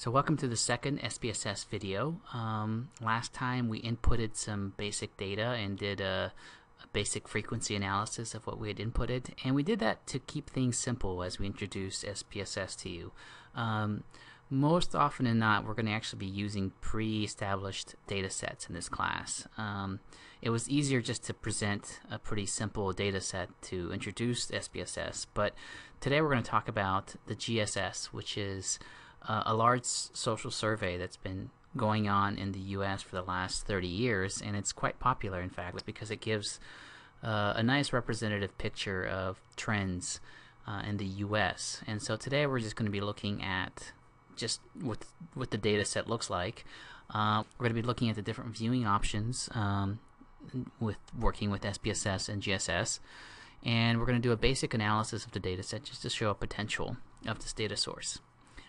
So welcome to the second SPSS video. Um, last time we inputted some basic data and did a, a, basic frequency analysis of what we had inputted and we did that to keep things simple as we introduced SPSS to you. Um, most often than not we're going to actually be using pre-established data sets in this class. Um, it was easier just to present a pretty simple data set to introduce SPSS but today we're going to talk about the GSS which is uh, a large social survey that's been going on in the U.S. for the last 30 years, and it's quite popular, in fact, because it gives uh, a nice representative picture of trends uh, in the U.S. And so today we're just going to be looking at just what what the data set looks like. Uh, we're going to be looking at the different viewing options um, with working with SPSS and GSS, and we're going to do a basic analysis of the data set just to show a potential of this data source.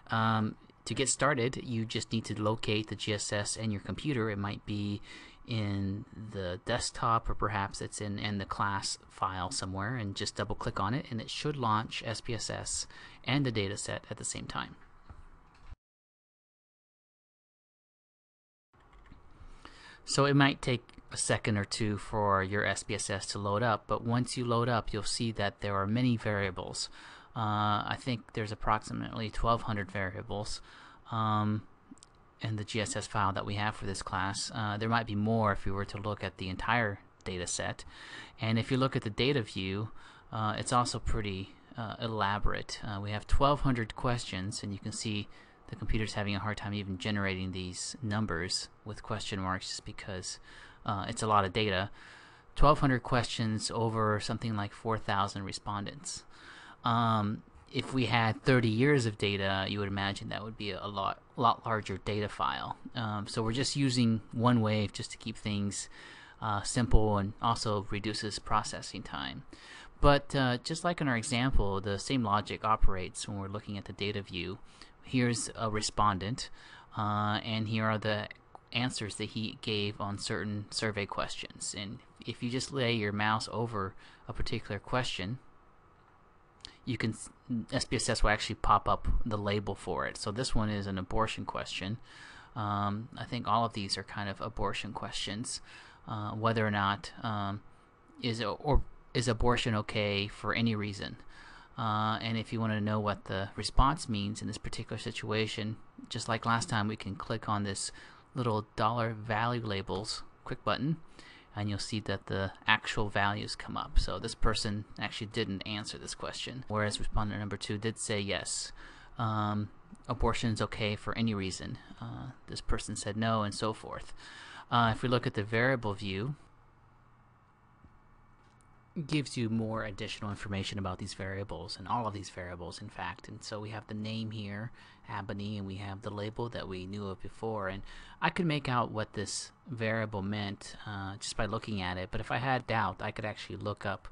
Um, to get started, you just need to locate the GSS and your computer. It might be in the desktop or perhaps it's in, in the class file somewhere and just double click on it and it should launch SPSS and the dataset at the same time. So it might take a second or two for your SPSS to load up, but once you load up, you'll see that there are many variables. Uh, I think there's approximately 1,200 variables um, in the GSS file that we have for this class. Uh, there might be more if we were to look at the entire data set. And if you look at the data view, uh, it's also pretty uh, elaborate. Uh, we have 1,200 questions, and you can see the computer's having a hard time even generating these numbers with question marks just because uh, it's a lot of data. 1,200 questions over something like 4,000 respondents. Um, if we had 30 years of data, you would imagine that would be a lot, lot larger data file. Um, so we're just using one wave just to keep things uh, simple and also reduces processing time. But uh, just like in our example, the same logic operates when we're looking at the data view. Here's a respondent, uh, and here are the answers that he gave on certain survey questions. And if you just lay your mouse over a particular question, you can SPSS will actually pop up the label for it. So this one is an abortion question. Um, I think all of these are kind of abortion questions. Uh, whether or not um, is or is abortion okay for any reason? Uh, and if you want to know what the response means in this particular situation, just like last time, we can click on this little dollar value labels quick button and you'll see that the actual values come up. So this person actually didn't answer this question, whereas respondent number two did say yes. Um, abortion is okay for any reason. Uh, this person said no, and so forth. Uh, if we look at the variable view, gives you more additional information about these variables and all of these variables in fact. And so we have the name here ABANY and we have the label that we knew of before. And I could make out what this variable meant uh, just by looking at it. But if I had doubt I could actually look up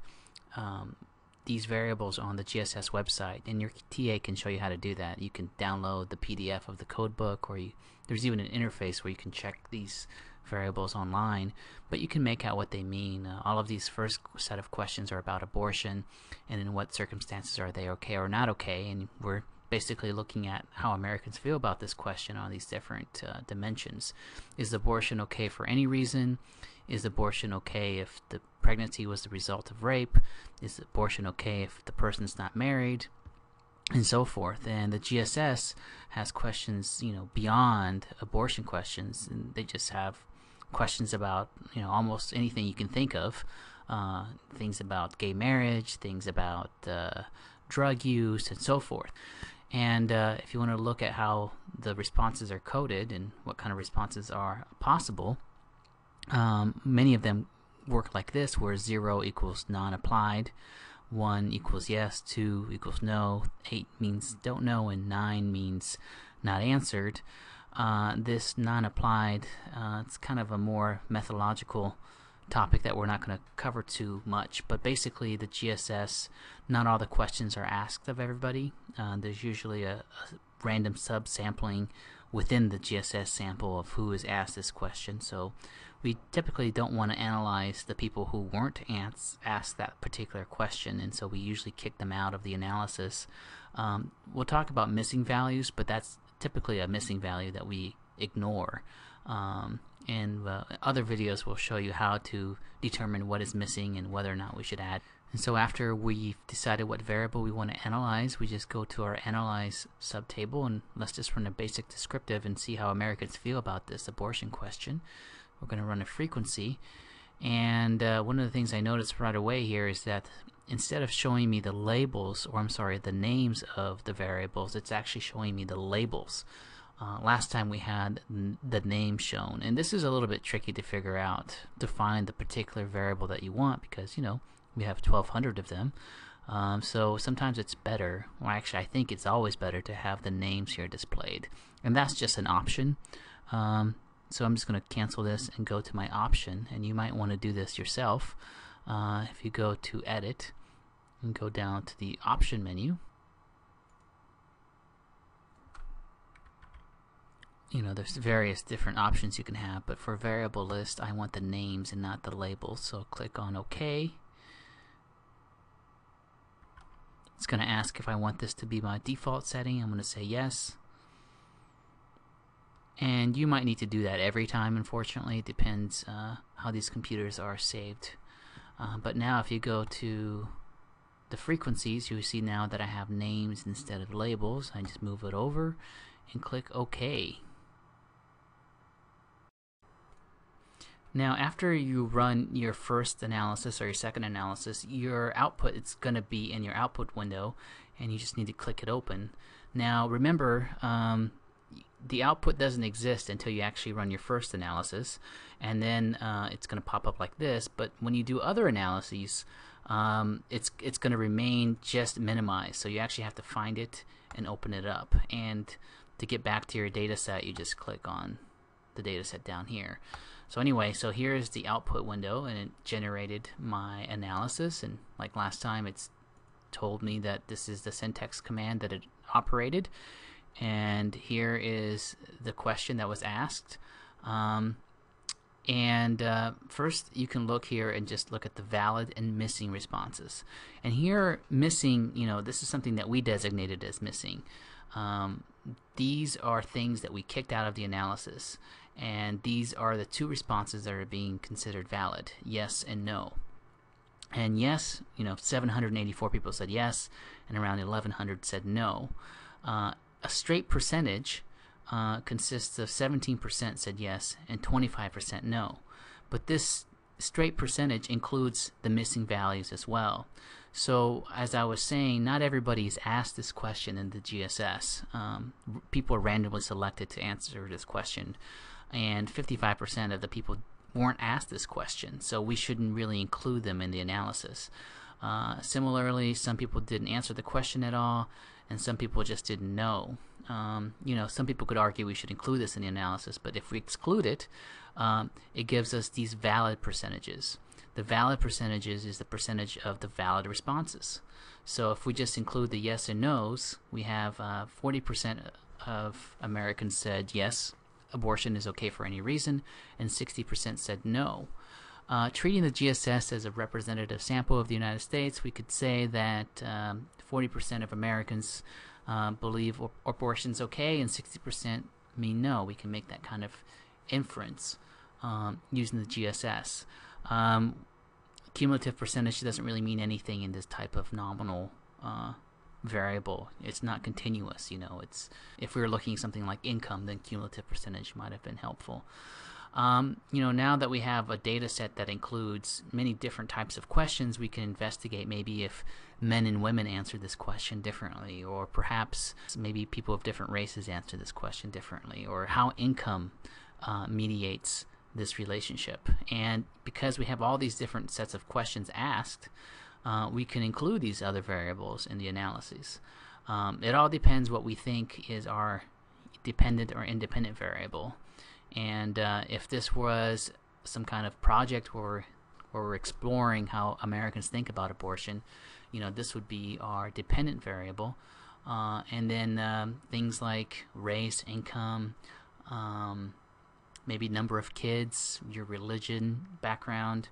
um, these variables on the GSS website. And your TA can show you how to do that. You can download the PDF of the codebook or you, there's even an interface where you can check these variables online, but you can make out what they mean. Uh, all of these first set of questions are about abortion and in what circumstances are they okay or not okay, and we're basically looking at how Americans feel about this question on these different uh, dimensions. Is abortion okay for any reason? Is abortion okay if the pregnancy was the result of rape? Is abortion okay if the person's not married? and so forth. And the GSS has questions, you know, beyond abortion questions, and they just have questions about, you know, almost anything you can think of. Uh, things about gay marriage, things about uh, drug use, and so forth. And uh, if you want to look at how the responses are coded and what kind of responses are possible, um, many of them work like this, where 0 equals non-applied, 1 equals yes, 2 equals no, 8 means don't know, and 9 means not answered. Uh, this non-applied, uh, it's kind of a more methodological topic that we're not going to cover too much, but basically the GSS, not all the questions are asked of everybody. Uh, there's usually a, a random subsampling within the GSS sample of who is asked this question. So we typically don't want to analyze the people who weren't asked that particular question, and so we usually kick them out of the analysis. Um, we'll talk about missing values, but that's typically a missing value that we ignore. Um, and uh, other videos will show you how to determine what is missing and whether or not we should add. And so after we've decided what variable we want to analyze, we just go to our analyze subtable and let's just run a basic descriptive and see how Americans feel about this abortion question. We're going to run a frequency. And uh, one of the things I noticed right away here is that instead of showing me the labels, or I'm sorry, the names of the variables, it's actually showing me the labels. Uh, last time we had the name shown, and this is a little bit tricky to figure out to find the particular variable that you want because you know we have 1200 of them. Um, so sometimes it's better, or actually I think it's always better to have the names here displayed. And that's just an option. Um, so I'm just going to cancel this and go to my option, and you might want to do this yourself. Uh, if you go to edit and go down to the option menu, you know, there's various different options you can have, but for variable list, I want the names and not the labels. So click on OK. It's going to ask if I want this to be my default setting. I'm going to say yes. And you might need to do that every time, unfortunately. It depends uh, how these computers are saved. Uh, but now if you go to the frequencies, you see now that I have names instead of labels. I just move it over and click OK. Now, after you run your first analysis or your second analysis, your output going to be in your output window, and you just need to click it open. Now, remember, um, the output doesn't exist until you actually run your first analysis, and then uh, it's going to pop up like this. But when you do other analyses, um, it's it's going to remain just minimized. So you actually have to find it and open it up. And to get back to your data set, you just click on the data set down here. So anyway, so here's the output window and it generated my analysis and like last time it's told me that this is the syntax command that it operated and here is the question that was asked. Um, and uh, first you can look here and just look at the valid and missing responses. And here missing you know this is something that we designated as missing. Um, these are things that we kicked out of the analysis. And these are the two responses that are being considered valid yes and no. And yes you know 784 people said yes and around 1100 said no. Uh, a straight percentage uh, consists of 17% said yes and 25% no but this straight percentage includes the missing values as well so as I was saying, not everybody is asked this question in the GSS. Um, people are randomly selected to answer this question and 55% of the people weren't asked this question, so we shouldn't really include them in the analysis. Uh, similarly, some people didn't answer the question at all, and some people just didn't know. Um, you know, some people could argue we should include this in the analysis, but if we exclude it, um, it gives us these valid percentages. The valid percentages is the percentage of the valid responses. So if we just include the yes and no's, we have 40% uh, of Americans said yes, abortion is okay for any reason, and 60% said no. Uh, treating the GSS as a representative sample of the United States, we could say that 40% um, of Americans uh, believe abortion is okay and 60% mean no. We can make that kind of inference um, using the GSS. Um, cumulative percentage doesn't really mean anything in this type of nominal uh, variable. It's not continuous, you know. It's if we were looking something like income, then cumulative percentage might have been helpful. Um, you know, now that we have a data set that includes many different types of questions, we can investigate maybe if men and women answer this question differently, or perhaps maybe people of different races answer this question differently, or how income uh, mediates this relationship. And because we have all these different sets of questions asked, uh, we can include these other variables in the analyses. Um, it all depends what we think is our dependent or independent variable. And uh, if this was some kind of project where, where we're exploring how Americans think about abortion, you know, this would be our dependent variable. Uh, and then um, things like race, income, um, maybe number of kids, your religion, background,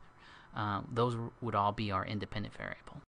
uh, those would all be our independent variable.